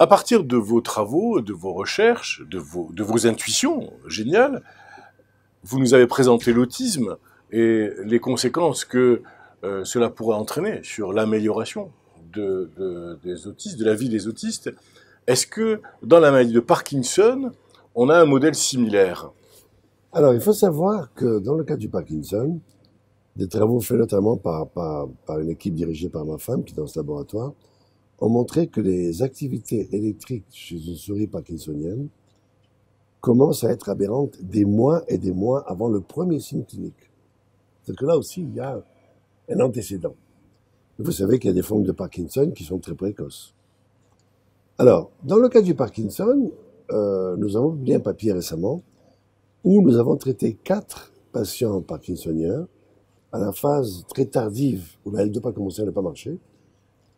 à partir de vos travaux, de vos recherches, de vos, de vos intuitions géniales, vous nous avez présenté l'autisme et les conséquences que euh, cela pourrait entraîner sur l'amélioration de, de, des autistes, de la vie des autistes. Est-ce que dans la maladie de Parkinson, on a un modèle similaire? Alors, il faut savoir que dans le cas du Parkinson, des travaux faits notamment par, par, par une équipe dirigée par ma femme qui est dans ce laboratoire, ont montré que les activités électriques chez une souris parkinsonienne commencent à être aberrantes des mois et des mois avant le premier signe clinique. C'est que là aussi, il y a un antécédent. Vous savez qu'il y a des formes de Parkinson qui sont très précoces. Alors, dans le cas du Parkinson, euh, nous avons publié un papier récemment où nous avons traité quatre patients parkinsoniens à la phase très tardive où la L2 pas commencé à ne pas marcher,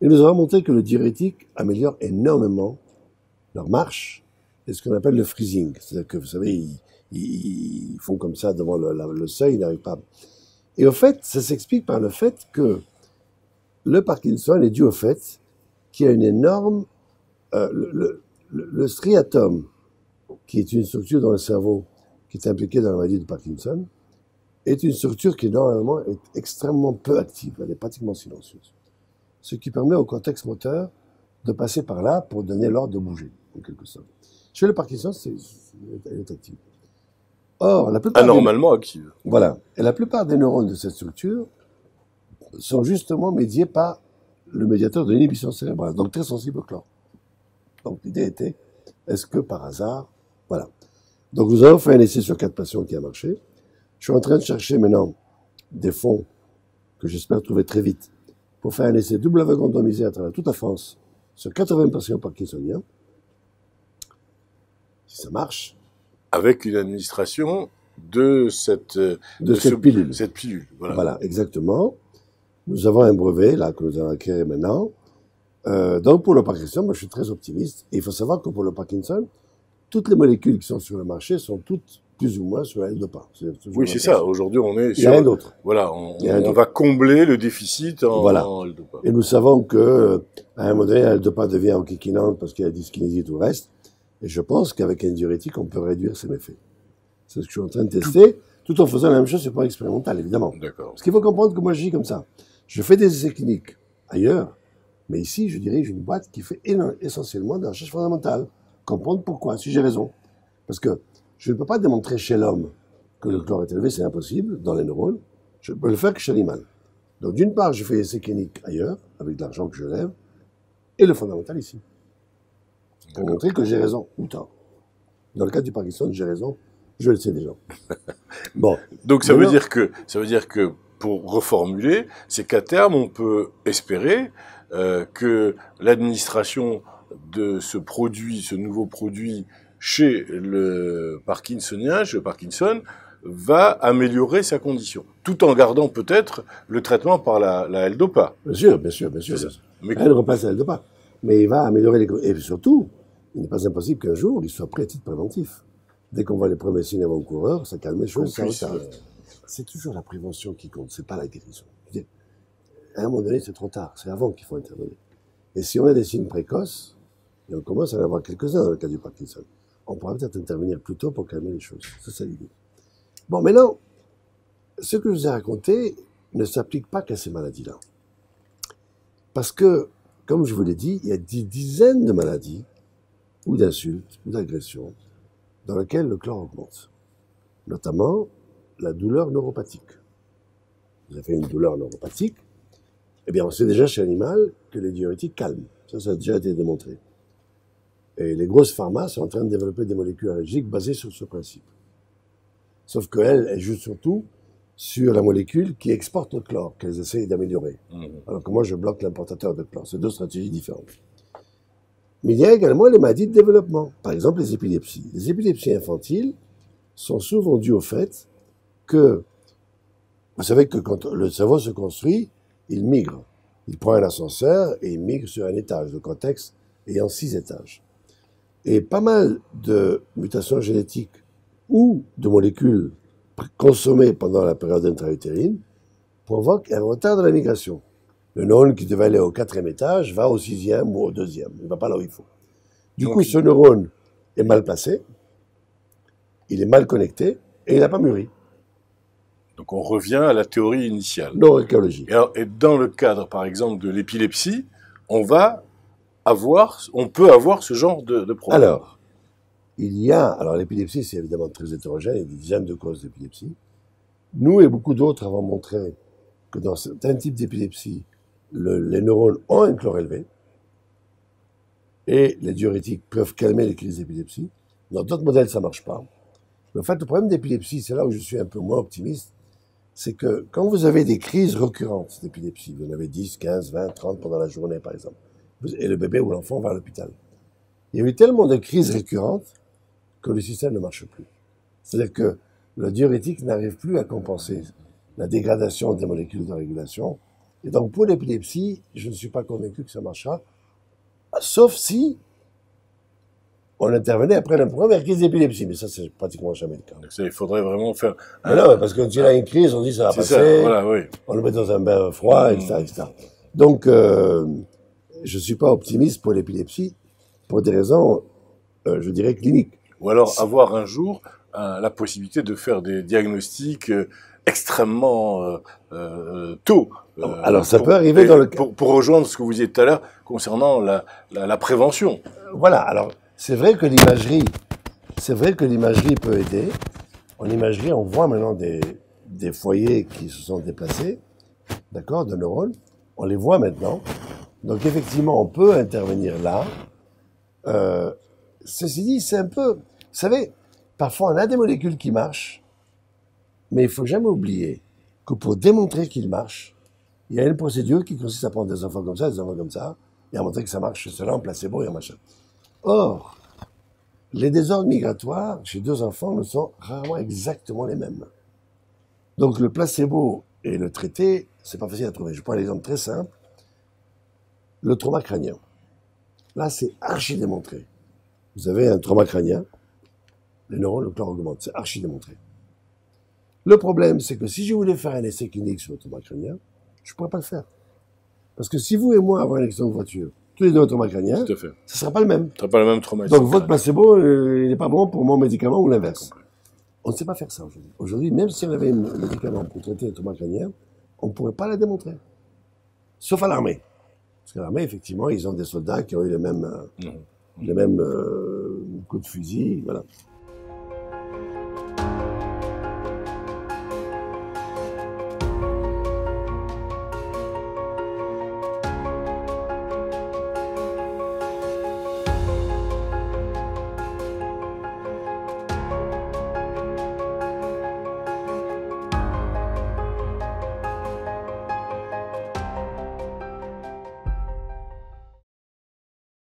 et nous avons montré que le diurétique améliore énormément leur marche et ce qu'on appelle le freezing. C'est-à-dire que, vous savez, ils, font comme ça devant le, seuil, ils n'arrivent pas. Et au fait, ça s'explique par le fait que le Parkinson est dû au fait qu'il y a une énorme... Euh, le, le, le, striatum, qui est une structure dans le cerveau qui est impliquée dans la maladie de Parkinson, est une structure qui normalement est extrêmement peu active, elle est pratiquement silencieuse ce qui permet au cortex moteur de passer par là pour donner l'ordre de bouger, en quelque sorte. Chez le Parkinson, c'est, elle est active. Or, la plupart anormalement active. Voilà. Et la plupart des neurones de cette structure sont justement médiés par le médiateur de l'inhibition cérébrale, donc très sensible au chlore. Donc l'idée était, est-ce que par hasard, voilà. Donc nous avons fait un essai sur quatre patients qui a marché. Je suis en train de chercher maintenant des fonds que j'espère trouver très vite pour faire un essai double aveugle randomisé à travers toute la France sur 80 patients parkinsoniens. Si ça marche. Avec une administration de cette, de, cette pilule. Cette pilule voilà. voilà. exactement. Nous avons un brevet, là, que nous allons acquérir maintenant. Euh, donc, pour le Parkinson, moi, je suis très optimiste. Et il faut savoir que pour le Parkinson, toutes les molécules qui sont sur le marché sont toutes plus ou moins sur la L-DOPA. Oui, c'est ça. Aujourd'hui, on est sur... Il y a rien d'autre. Voilà, on, on va combler le déficit en, voilà. L-DOPA. Et nous savons que, à un moment donné, la L-DOPA devient enquiquinante parce qu'il y a dyskinésie et tout le reste. Et je pense qu'avec un diurétique, on peut réduire ses méfaits. C'est ce que je suis en train de tester, tout en faisant la même chose sur le plan expérimental, évidemment. D'accord. Parce qu'il faut comprendre que moi, je dis comme ça. Je fais des essais cliniques ailleurs, mais ici, je dirige une boîte qui fait essentiellement de la recherche fondamentale. Comprendre pourquoi, si j'ai raison. Parce que je ne peux pas démontrer chez l'homme que le chlore est élevé, c'est impossible, dans les neurones. Je peux le faire que chez l'animal. Donc d'une part, je fais essais cliniques ailleurs, avec de l'argent que je lève, et le fondamental ici. Pour montrer que j'ai raison, ou tort. Dans le cas du Parkinson, j'ai raison, je le sais déjà. bon. Donc ça veut dire que, ça veut dire que, pour reformuler, c'est qu'à terme, on peut espérer euh, que l'administration de ce produit, ce nouveau produit chez le Parkinsonien, chez le Parkinson, va améliorer sa condition, tout en gardant peut-être le traitement par la, la L-DOPA. Bien sûr, bien sûr, bien sûr. Mais... Elle repasse la L-DOPA. Mais il va améliorer les Et surtout, il n'est pas impossible qu'un jour, il soit prêt à titre préventif. Dès qu'on voit les premiers signes avant-coureurs, ça calme les choses. C'est toujours la prévention qui compte, c'est pas la guérison. À un moment donné, c'est trop tard. C'est avant qu'il faut intervenir. Et si on a des signes précoces, et on commence à en avoir quelques-uns dans le cas du Parkinson, on pourra peut-être intervenir plus tôt pour calmer les choses. C'est ça l'idée. Bon, maintenant, ce que je vous ai raconté ne s'applique pas qu'à ces maladies-là. Parce que, comme je vous l'ai dit, il y a des dizaines de maladies, ou d'insultes, ou d'agressions, dans lesquelles le chlore augmente. Notamment la douleur neuropathique. Vous avez une douleur neuropathique, eh bien, on sait déjà chez l'animal que les diurétiques calment. Ça, ça a déjà été démontré. Et les grosses pharma sont en train de développer des molécules allergiques basées sur ce principe. Sauf qu'elles, elles jouent surtout sur la molécule qui exporte le chlore, qu'elles essayent d'améliorer. Mmh. Alors que moi, je bloque l'importateur de chlore. C'est deux stratégies différentes. Mais il y a également les maladies de développement. Par exemple, les épilepsies. Les épilepsies infantiles sont souvent dues au fait que, vous savez que quand le cerveau se construit, il migre. Il prend un ascenseur et il migre sur un étage, le cortex ayant six étages. Et pas mal de mutations génétiques ou de molécules consommées pendant la période intra-utérine provoquent un retard de la migration. Le neurone qui devait aller au quatrième étage va au sixième ou au deuxième. Il ne va pas là où il faut. Du coup, ce neurone est mal placé, il est mal connecté et il n'a pas mûri. Donc on revient à la théorie initiale. Neuroécologie. Et, et dans le cadre, par exemple, de l'épilepsie, on va avoir, on peut avoir ce genre de, de problème. Alors, il y a, alors l'épilepsie, c'est évidemment très hétérogène, il y a des dizaines de causes d'épilepsie. Nous et beaucoup d'autres avons montré que dans certains types d'épilepsie, les neurones ont un chlore élevé et les diurétiques peuvent calmer les crises d'épilepsie. Dans d'autres modèles, ça marche pas. Mais en fait, le problème d'épilepsie, c'est là où je suis un peu moins optimiste, c'est que quand vous avez des crises récurrentes d'épilepsie, vous en avez 10, 15, 20, 30 pendant la journée, par exemple, et le bébé ou l'enfant va à l'hôpital. Il y a eu tellement de crises récurrentes que le système ne marche plus. C'est-à-dire que le diurétique n'arrive plus à compenser la dégradation des molécules de régulation. Et donc, pour l'épilepsie, je ne suis pas convaincu que ça marchera, sauf si on intervenait après la première crise d'épilepsie, mais ça, c'est pratiquement jamais le cas. il faudrait vraiment faire. Mais non, parce que il y a une crise, on dit ça va passer. voilà, oui. On le met dans un bain froid, etc., etc. Donc, euh, je suis pas optimiste pour l'épilepsie pour des raisons, euh, je dirais, cliniques. Ou alors avoir un jour euh, la possibilité de faire des diagnostics euh, extrêmement tôt. alors, ça peut arriver dans le pour, pour, rejoindre ce que vous disiez tout à l'heure concernant la, la, la prévention. voilà. Alors, c'est vrai que l'imagerie, c'est vrai que l'imagerie peut aider. En imagerie, on voit maintenant des, des foyers qui se sont déplacés, d'accord, de neurones. On les voit maintenant. Donc effectivement, on peut intervenir là. Euh, ceci dit, c'est un peu, vous savez, parfois on a des molécules qui marchent, mais il faut jamais oublier que pour démontrer qu'ils marchent, il y a une procédure qui consiste à prendre des enfants comme ça, des enfants comme ça, et à montrer que ça marche cela en placebo et en machin. Or, les désordres migratoires chez deux enfants ne sont rarement exactement les mêmes. Donc le placebo et le traité, c'est pas facile à trouver. Je prends l'exemple très simple. Le trauma crânien. Là, c'est archi démontré. Vous avez un trauma crânien, les neurones, le chlore augmente. C'est archi démontré. Le problème, c'est que si je voulais faire un essai clinique sur le trauma crânien, je ne pourrais pas le faire. Parce que si vous et moi avons un accident de voiture, tous les deux trauma crânien, ce ne sera pas le même. Ce sera pas le même trauma. Donc votre placebo, euh, il n'est pas bon pour mon médicament ou l'inverse. On ne sait pas faire ça aujourd'hui. Aujourd'hui, même si on avait un médicament pour traiter le trauma crânien, on ne pourrait pas la démontrer. Sauf à l'armée. Parce qu'à l'armée, effectivement, ils ont des soldats qui ont eu les mêmes, euh, mmh. euh, de fusil. Voilà.